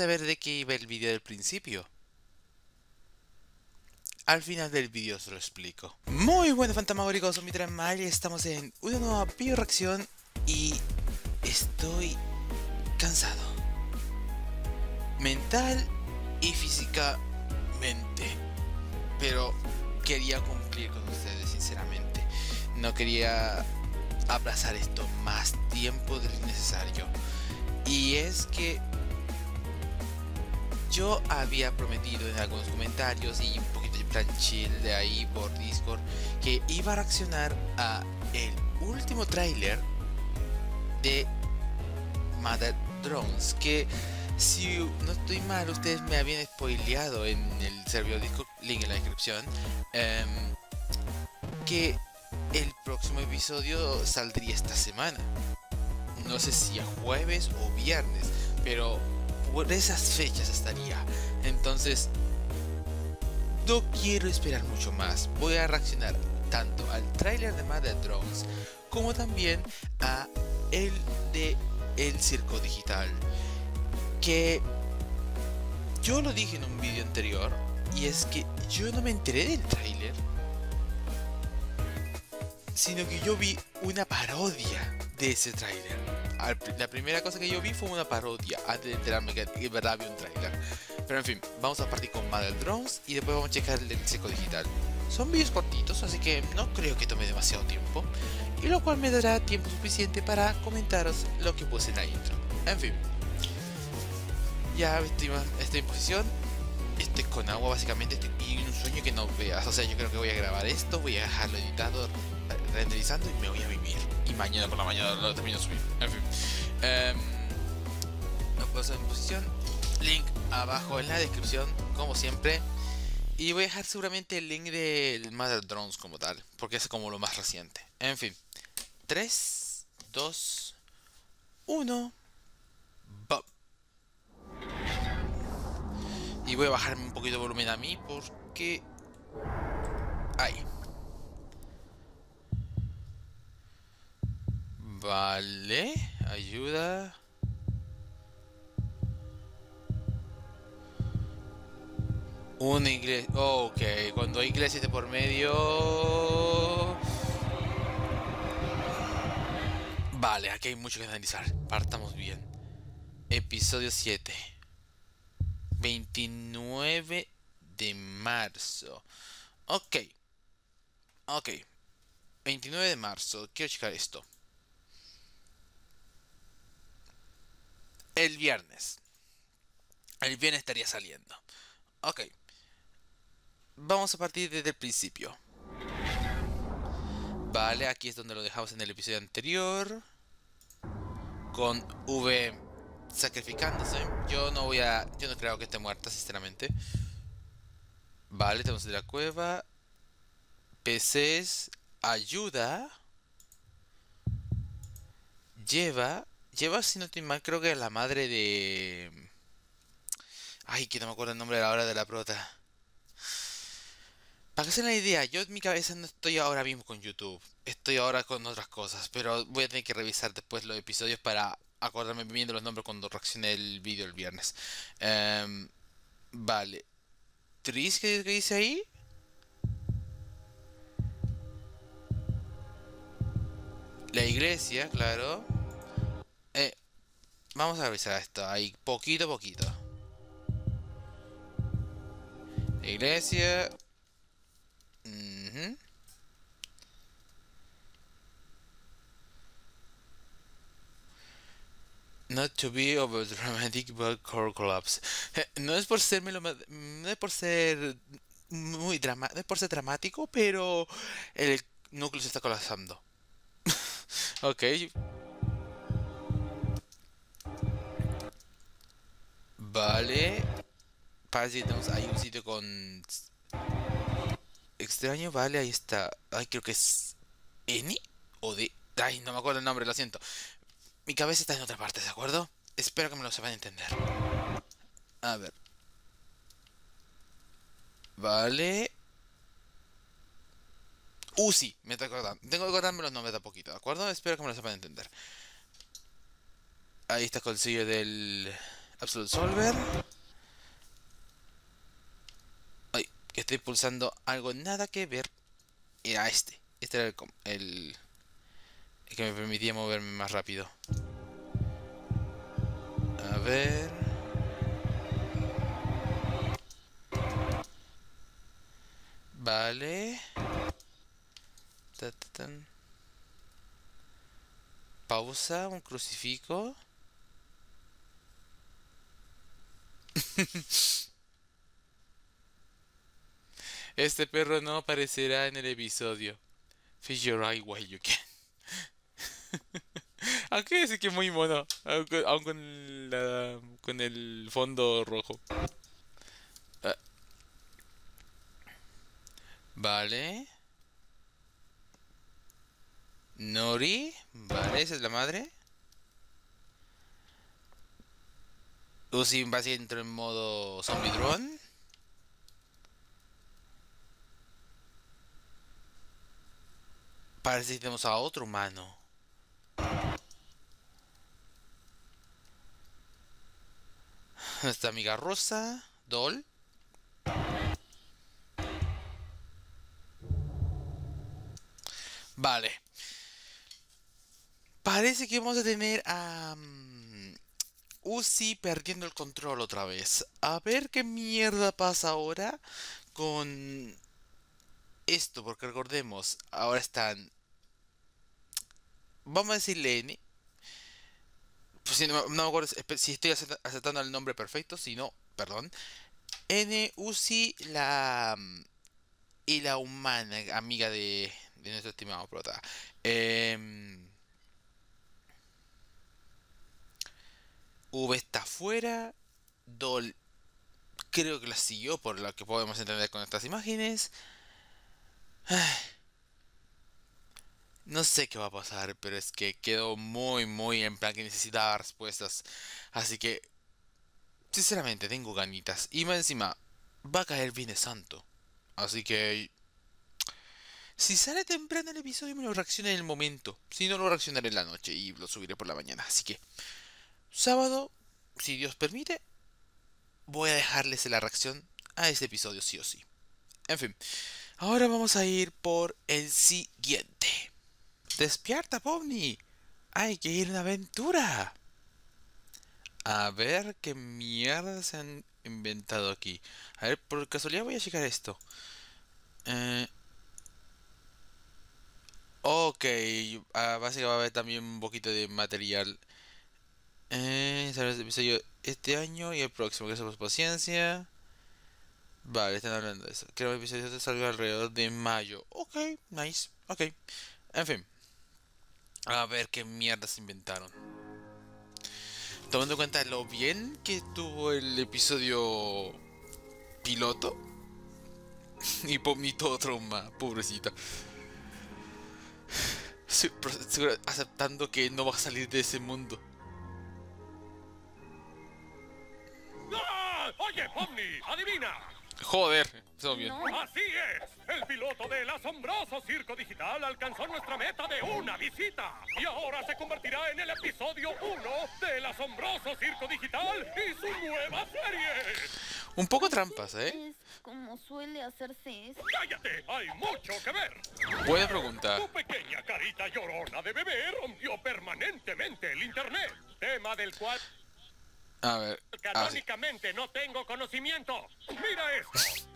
¿Quieren saber de qué iba el vídeo del principio? Al final del vídeo os lo explico. Muy buenos fantasmagóricos, soy Mitra Mal y estamos en una nueva video reacción y estoy cansado. Mental y físicamente. Pero quería cumplir con ustedes, sinceramente. No quería aplazar esto más tiempo del necesario. Y es que yo había prometido en algunos comentarios y un poquito de plan chill de ahí por Discord que iba a reaccionar a el último tráiler de Mother Drones que si no estoy mal ustedes me habían spoileado en el servidor Discord link en la descripción em, que el próximo episodio saldría esta semana. No sé si a jueves o viernes pero por esas fechas estaría. Entonces, no quiero esperar mucho más. Voy a reaccionar tanto al tráiler de Mother Drones como también a el de El Circo Digital. Que yo lo dije en un vídeo anterior y es que yo no me enteré del tráiler, sino que yo vi una parodia de ese tráiler la primera cosa que yo vi fue una parodia antes de enterarme que en verdad había un trailer. Pero en fin, vamos a partir con Mother Drones y después vamos a checar el seco digital. Son vídeos cortitos, así que no creo que tome demasiado tiempo, y lo cual me dará tiempo suficiente para comentaros lo que puse en la intro. En fin, ya estoy, en posición, estoy con agua básicamente, en un sueño que no veas, o sea, yo creo que voy a grabar esto, voy a dejarlo editado, renderizando y me voy a vivir. Y mañana por la mañana lo termino de subir. En fin. Eh, puedo en posición. Link abajo en la descripción, como siempre. Y voy a dejar seguramente el link del Mother Drones como tal, porque es como lo más reciente. En fin. 3, 2, 1. Y voy a bajarme un poquito de volumen a mí porque... Ahí. Vale, ayuda. Una iglesia. ok, cuando hay iglesia de por medio. Vale, aquí hay mucho que analizar. Partamos bien. Episodio 7. 29 de marzo. Ok. Ok. 29 de marzo. Quiero checar esto. El viernes. El viernes estaría saliendo. Ok. Vamos a partir desde el principio. Vale, aquí es donde lo dejamos en el episodio anterior. Con V sacrificándose. Yo no voy a... Yo no creo que esté muerta, sinceramente. Vale, tenemos de la cueva. PCs. Ayuda. Lleva. Lleva, si no estoy mal, creo que es la madre de... Ay, que no me acuerdo el nombre de la hora de la prota. Para que se la idea, yo en mi cabeza no estoy ahora mismo con YouTube. Estoy ahora con otras cosas. Pero voy a tener que revisar después los episodios para acordarme bien de los nombres cuando reaccione el vídeo el viernes. Em, vale. ¿Tris qué dice ahí? La iglesia, claro. Eh, vamos a revisar esto ahí poquito a poquito. iglesia. Not to be over dramatic but core collapse. Eh, no es por ser no es por ser muy dramático, no es por ser dramático, pero el núcleo se está colapsando. ok, Vale. Parece que tenemos un sitio con... Extraño, vale, ahí está. Ay, creo que es... ¿N? ¿O de...? Ay, no me acuerdo el nombre, lo siento. Mi cabeza está en otra parte, ¿de acuerdo? Espero que me lo sepan entender. A ver. Vale. Uh, sí, me está acordando. Tengo que acordarme los nombres de a poquito, ¿de acuerdo? Espero que me lo sepan entender. Ahí está el sello del Absolute Solver. Ay, que estoy pulsando algo nada que ver. Era este. Este era el, el, el que me permitía moverme más rápido. A ver. Vale. Pausa, un crucifijo. Este perro no aparecerá en el episodio. Your eye while you can. Aunque sí que muy mono. Aún con, con el fondo rojo. Ah. Vale. Nori. Vale, esa es la madre. Uzi va si entro en modo zombie drone. Parece que tenemos a otro humano. Esta amiga rosa, Doll. Vale. Parece que vamos a tener a um, Uzi perdiendo el control otra vez. A ver qué mierda pasa ahora con esto, porque recordemos, ahora están... Vamos a decirle N. Pues si no, me acuerdo si estoy aceptando el nombre perfecto, si no, perdón. N, Uzi, la... Y la humana, amiga de, de nuestro estimado prota. Eh, V está afuera. Doll creo que la siguió por lo que podemos entender con estas imágenes. No sé qué va a pasar, pero es que quedó muy, muy en plan que necesitaba respuestas. Así que, sinceramente, tengo ganitas. Y más encima, va a caer Vine Santo. Así que, si sale temprano el episodio, me lo reaccionaré en el momento. Si no, lo reaccionaré en la noche y lo subiré por la mañana. Así que, sábado, si Dios permite, voy a dejarles la reacción a este episodio sí o sí. En fin, ahora vamos a ir por el siguiente. Despierta, Pomni. Hay que ir a una aventura. A ver qué mierda se han inventado aquí. A ver, por casualidad voy a checar esto. Eh, ok, ah, básicamente va a haber también un poquito de material eh, episodio este año y el próximo. Gracias por su paciencia. Vale, están hablando de eso. Creo que el episodio salga alrededor de mayo. Ok, nice. Ok. En fin. A ver qué mierda se inventaron. Tomando en cuenta lo bien que tuvo el episodio piloto. y por todo trauma, pobrecita. Aceptando que no va a salir de ese mundo. Oye, Omni, adivina. Joder, eso bien. Así es. El piloto del asombroso circo digital alcanzó nuestra meta de una visita. Y ahora se convertirá en el episodio 1 del asombroso circo digital y su nueva serie. Un poco trampas, ¿eh? como suele hacerse ¡Cállate! Hay mucho que ver. Buena pregunta. Tu pequeña carita llorona de bebé rompió permanentemente el internet. Tema del cual... A ver. Canónicamente no tengo conocimiento. Mira esto.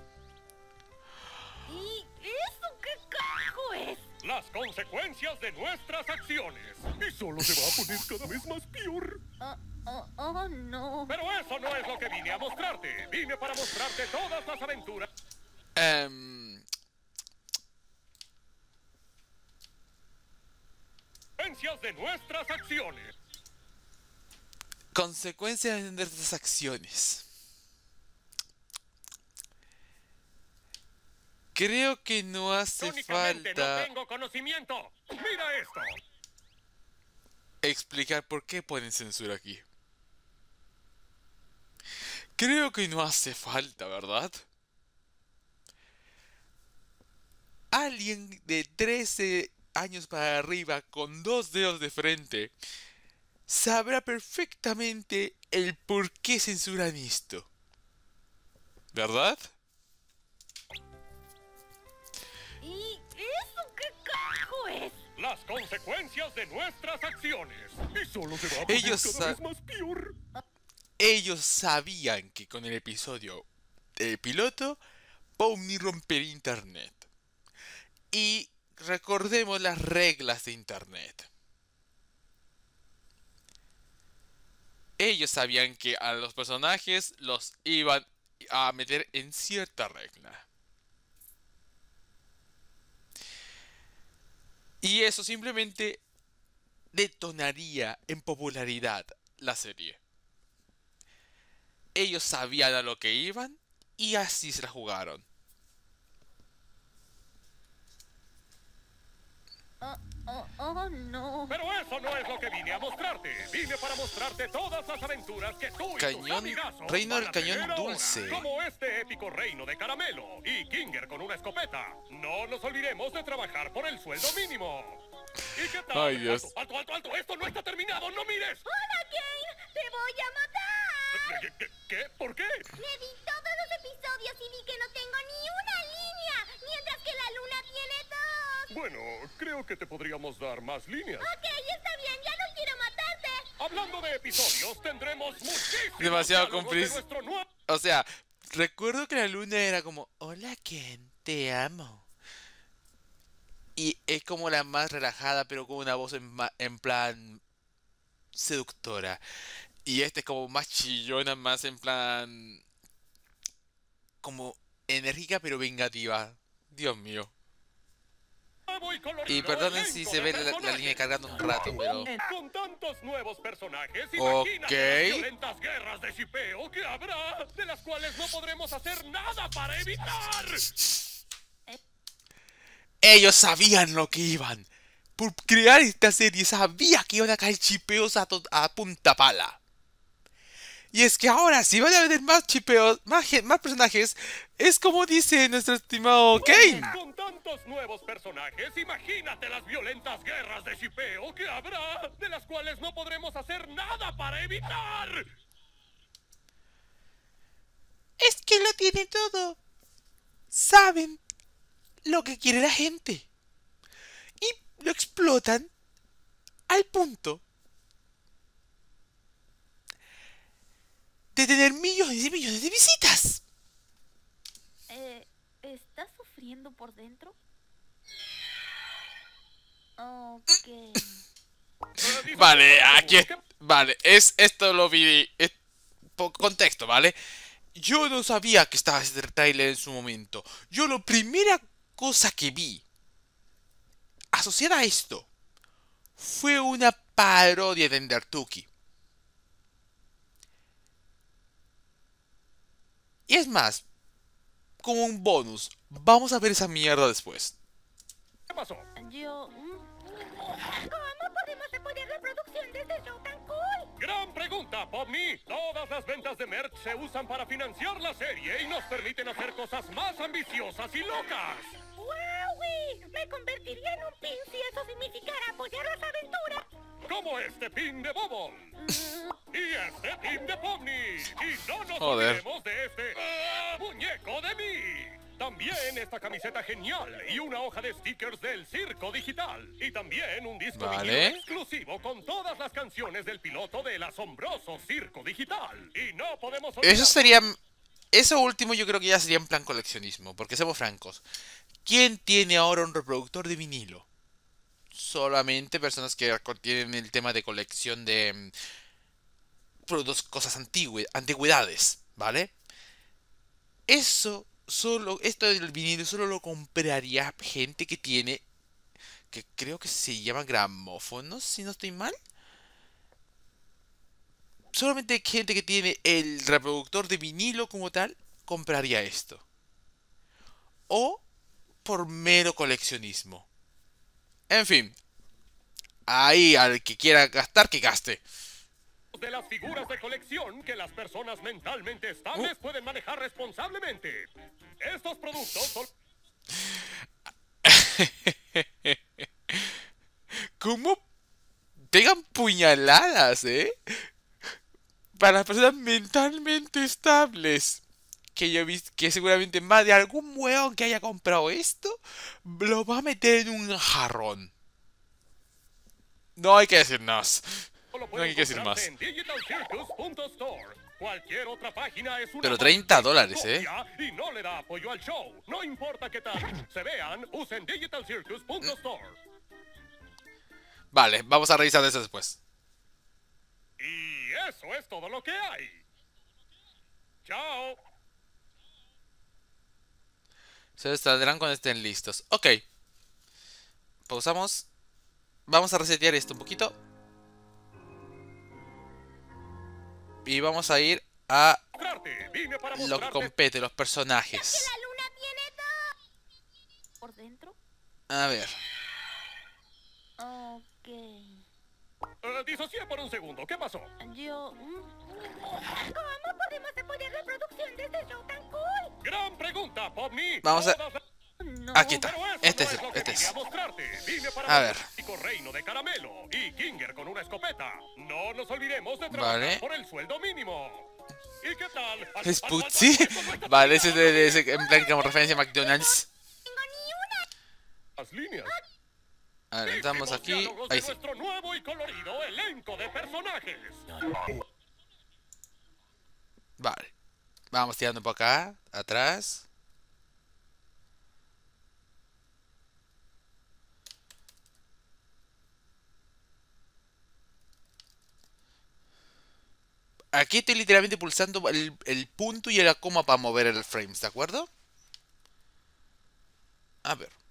¿Y eso qué carajo es? Las consecuencias de nuestras acciones. Y solo se va a poner cada vez más peor. Oh, oh, oh, no. Pero eso no es lo que vine a mostrarte. Vine para mostrarte todas las aventuras. Um... Consecuencias de nuestras acciones. Consecuencias de nuestras acciones. Creo que no hace falta. No tengo conocimiento. Mira esto. Explicar por qué ponen censura aquí. Creo que no hace falta, ¿verdad? Alguien de 13 años para arriba con dos dedos de frente sabrá perfectamente el por qué censuran esto. ¿Verdad? ¿Y eso qué carajo es? Las consecuencias de nuestras acciones. Y solo se va a poner Ellos cada vez más peor. Ellos sabían que con el episodio de piloto, Pomni rompería internet. Y recordemos las reglas de internet. Ellos sabían que a los personajes los iban a meter en cierta regla. Y eso simplemente detonaría en popularidad la serie. Ellos sabían a lo que iban y así se la jugaron. Oh, oh, no. Pero eso no es lo que vine a mostrarte. Vine para mostrarte todas las aventuras que tú y tus Cañón- amigazos Reino del Cañón. Dulce. Como este épico reino de caramelo y Kinger con una escopeta. No nos olvidemos de trabajar por el sueldo mínimo. ¿Y qué tal? Ay, Dios. Alto, alto, alto, alto. Esto no está terminado. ¡No mires! ¡Hola, Kane! ¡Te voy a matar! ¿Qué, qué, qué? ¿Por qué? Me vi todos los episodios y vi que no tengo ni una línea, mientras que la luna tiene dos. Bueno, creo que te podríamos dar más líneas. Ok, está bien, ya no quiero matarte. Hablando de episodios, tendremos muchísimos Demasiado complic- de nuevo- O sea, recuerdo que la luna era como, hola Ken, te amo. Y es como la más relajada, pero con una voz en, ma- en plan seductora. Y este es como más chillona, más en plan... como enérgica, pero vengativa. Dios mío. y perdonen si se ve la, línea cargando un rato, pero... Con tantos nuevos personajes, Ok. las violentas guerras de shipeo que habrá, de las cuales no podremos hacer nada para evitar. Ellos sabían lo que iban. Por crear esta serie sabía que iban a caer chipeos a, a punta pala. Y es que ahora si van a haber más chipeos, más, más personajes, es como dice nuestro estimado Kane. Con tantos nuevos personajes, imagínate las violentas guerras de shipeo que habrá, de las cuales no podremos hacer nada para evitar. Es que lo tiene todo. Saben lo que quiere la gente. Y lo explotan al punto de tener millones y millones de visitas. Eh, ¿estás sufriendo por dentro? Ok. Vale, aquí es- Vale, es esto lo vi. es- contexto, ¿vale? Yo no sabía que estaba este trailer en su momento. Yo la primera cosa que vi asociada a esto fue una parodia de Endertuki. Y es más, como un bonus, vamos a ver esa mierda después. ¿Qué pasó? Yo... mm. ¿Cómo podemos apoyar la producción de este show tan cool? Gran pregunta, Pomni. Todas las ventas de merch se usan para financiar la serie y nos permiten hacer cosas más ambiciosas y locas. ¡Wowie! Me convertiría en un pin si eso significara apoyar las aventuras. Como este pin de Bobo. Y este pin de Pomni. Y no nos Joder. olvidemos de este ah, muñeco de mí. También esta camiseta genial y una hoja de stickers del circo digital. Y también un disco Vale. vinilo exclusivo con todas las canciones del piloto del asombroso circo digital. Y no podemos Eso olvidarnos sería. Eso último yo creo que ya sería en plan coleccionismo, porque seamos francos. ¿Quién tiene ahora un reproductor de vinilo? Solamente personas que tienen el tema de colección de mm, productos, cosas antigüe- antigüedades, ¿vale? Eso solo, esto del vinilo solo lo compraría gente que tiene, que creo que se llama gramófonos, si no estoy mal solamente gente que tiene el reproductor de vinilo como tal compraría esto. O por mero coleccionismo. En fin. Ahí al que quiera gastar, que gaste. de las figuras de colección que las personas mentalmente estables pueden manejar responsablemente. Estos productos son ¿Cómo pegan puñaladas, ¿eh? Para las personas mentalmente estables. Que yo he visto que seguramente más de algún hueón que haya comprado esto lo va a meter en un jarrón. No hay que decir más. No hay que decir más. Cualquier otra página es una Pero 30 maldita dólares, ¿eh? Y no le da apoyo al show. No importa qué tal. Se vean, usen digitalcircus.store. Vale, vamos a revisar eso después. Y eso es todo lo que hay. Chao. Se saldrán cuando estén listos. Ok. Pausamos. Vamos a resetear esto un poquito. Y vamos a ir a lo que compete, los personajes. A ver. Ok. Eh, disocié por un segundo. ¿Qué pasó? Yo... ¿Cómo podemos apoyar la producción de este show tan cool? Gran pregunta. Vamos a- No. Aquí está. Pero eso Este no es, lo que este es. a mostrarte. Vine para A ver. mostrarte el reino de caramelo y Kinger con una escopeta. No nos olvidemos de trabajar Vale. por el sueldo mínimo. ¿Y qué tal? ¿Es Putzi? Vale, ese es de, de ese, en plan como referencia a McDonald's. tengo ni una. Las líneas. A ver, entramos aquí. Ahí sí. nuestro nuevo y colorido elenco de personajes. Vale. Vamos tirando por acá. Atrás. Aquí estoy literalmente pulsando el, el punto y la coma para mover el frames, ¿de acuerdo? A ver.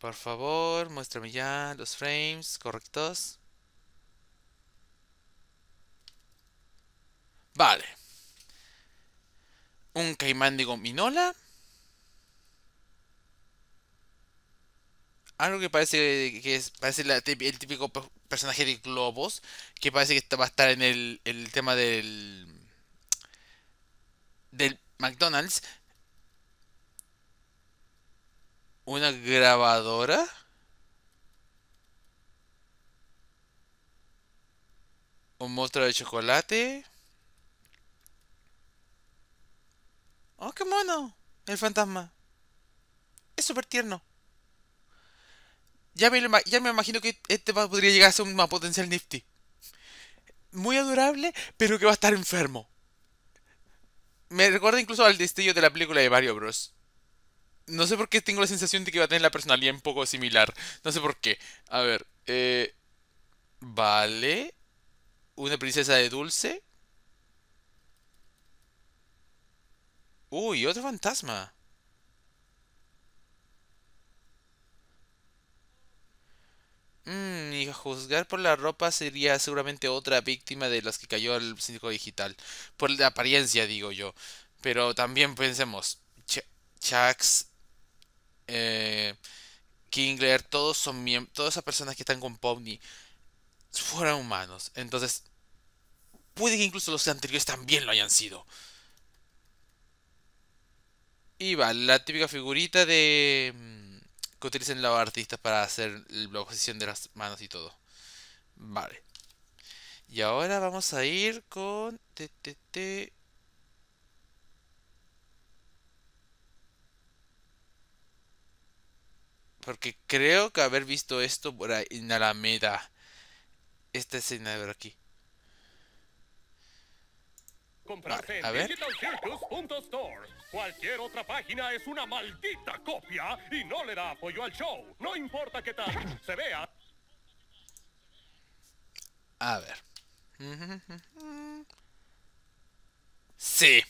Por favor, muéstrame ya los frames correctos. Vale. Un caimán de gominola. Algo que parece que es parece el típico pe- personaje de globos. Que parece que va a estar en el, el tema del. del McDonald's. Una grabadora. Un monstruo de chocolate. Oh, qué mono. El fantasma. Es súper tierno. Ya me, ya me imagino que este podría llegar a ser un potencial nifty. Muy adorable, pero que va a estar enfermo. Me recuerda incluso al destello de la película de Mario Bros. No sé por qué tengo la sensación de que va a tener la personalidad un poco similar. No sé por qué. A ver. Eh, vale. Una princesa de dulce. Uy, otro fantasma. Mm, y a juzgar por la ropa sería seguramente otra víctima de las que cayó al circo digital. Por la apariencia, digo yo. Pero también pensemos. Ch- Chucks, eh, Kingler, todos son todas esas personas que están con Pomni fueron humanos. Entonces, puede que incluso los anteriores también lo hayan sido. Y va, la típica figurita de mm, que utilizan los artistas para hacer la posición de las manos y todo. Vale. Y ahora vamos a ir con TTT. Porque creo que haber visto esto por ahí en Alameda. Esta escena de ver aquí. Comprarse Vale, a en ver. digitalcircus.store. Cualquier otra página es una maldita copia y no le da apoyo al show. No importa qué tal. Se vea. A ver. Sí.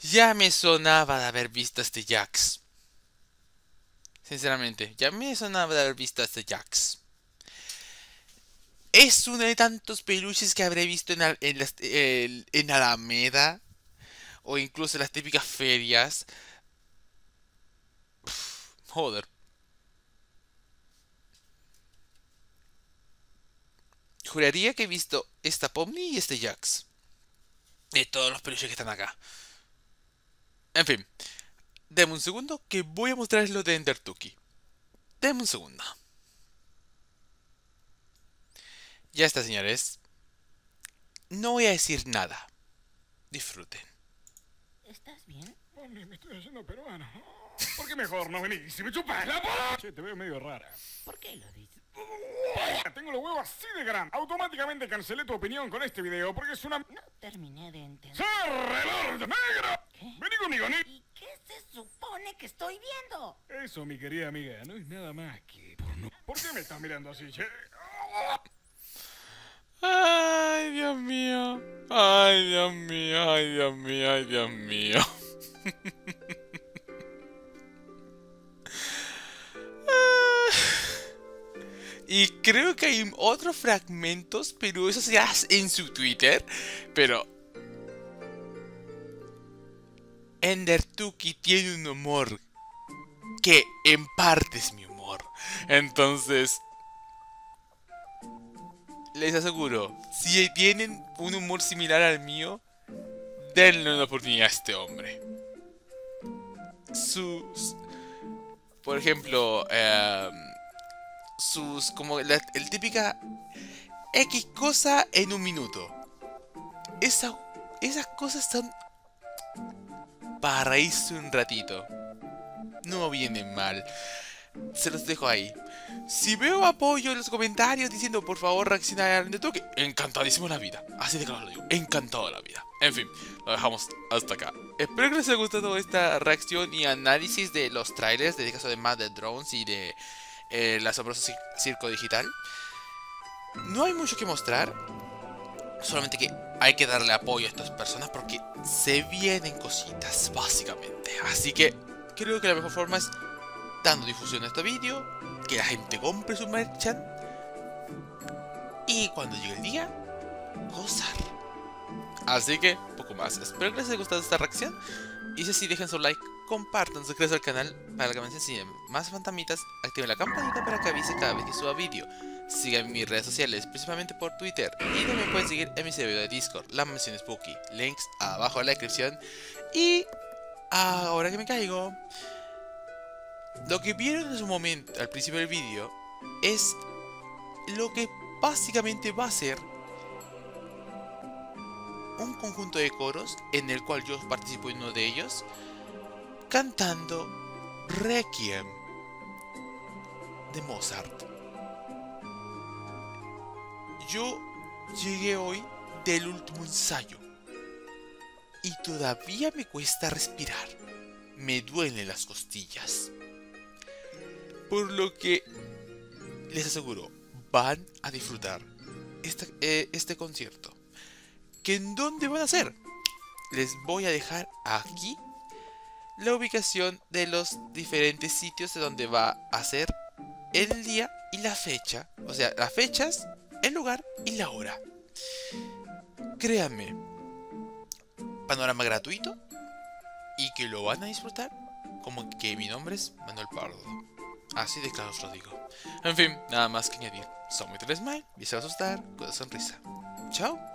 Ya me sonaba de haber visto a este Jax. Sinceramente, ya me sonaba de haber visto a este Jax. Es uno de tantos peluches que habré visto en, en, las- en Alameda. O incluso en las típicas ferias. Joder. Juraría que he visto esta Pomni y este Jax. De todos los peluches que están acá. En fin. Deme un segundo que voy a mostrarles lo de Endertuki. Deme un segundo. Ya está, señores. No voy a decir nada. Disfruten. ¿Estás bien? Mami, me estoy haciendo peruano. ¿Por qué mejor no venís y me chupas la polla? Che, te veo medio rara. ¿Por qué lo dices? Tengo los huevos así de grande. Automáticamente cancelé tu opinión con este video porque es una... No terminé de entender. ¡Cerre el negro! ¿Qué? Vení conmigo, Nick. ¿Y qué se supone que estoy viendo? Eso, mi querida amiga, no es nada más que porno. ¿Por qué me estás mirando así, che? Ay, Dios mío. Ay, Dios mío. Ay, Dios mío. Ay, Dios mío. Y creo que hay otros fragmentos, pero eso ya es en su Twitter. Pero Endertuki tiene un humor que en parte es mi humor. Entonces, les aseguro, si tienen un humor similar al mío, denle una oportunidad a este hombre. Sus, por ejemplo, em, sus, como el típica X cosa en un minuto. Esa, esas cosas son para reírse un ratito. No vienen mal. Se los dejo ahí. Si veo apoyo en los comentarios diciendo por favor reaccionar al de toque, encantadísimo la vida. Así de claro lo digo, encantado la vida. En fin, lo dejamos hasta acá. Espero que les haya gustado esta reacción y análisis de los trailers, de caso de Mad the Drones y de eh, el asombroso cir- circo digital. No hay mucho que mostrar, solamente que hay que darle apoyo a estas personas porque se vienen cositas, básicamente. Así que creo que la mejor forma es dando difusión a este vídeo, que la gente compre su merchant y cuando llegue el día, gozar. Así que, poco más. Espero que les haya gustado esta reacción. Y si así, dejen su like, compartan, suscríbanse al canal para que me enseñen más fantamitas, activen la campanita para que avise cada vez que suba vídeo. Sigan mis redes sociales, principalmente por Twitter. Y también pueden seguir en mi servidor de Discord, la mención Spooky. Links abajo en la descripción. Y ahora que me caigo, lo que vieron en su momento, al principio del vídeo, es lo que básicamente va a ser un conjunto de coros en el cual yo participo en uno de ellos, cantando Requiem de Mozart. Yo llegué hoy del último ensayo y todavía me cuesta respirar. Me duelen las costillas. Por lo que les aseguro, van a disfrutar eh, este concierto. ¿Que en dónde van a ser? Les voy a dejar aquí la ubicación de los diferentes sitios de donde va a ser el día y la fecha. O sea, las fechas, el lugar y la hora. Créanme, panorama gratuito y que lo van a disfrutar como que mi nombre es Manuel Pardo. Así de claro os lo digo. En fin, nada más que añadir. Soy muy Smile y se va a asustar con la sonrisa. Chao.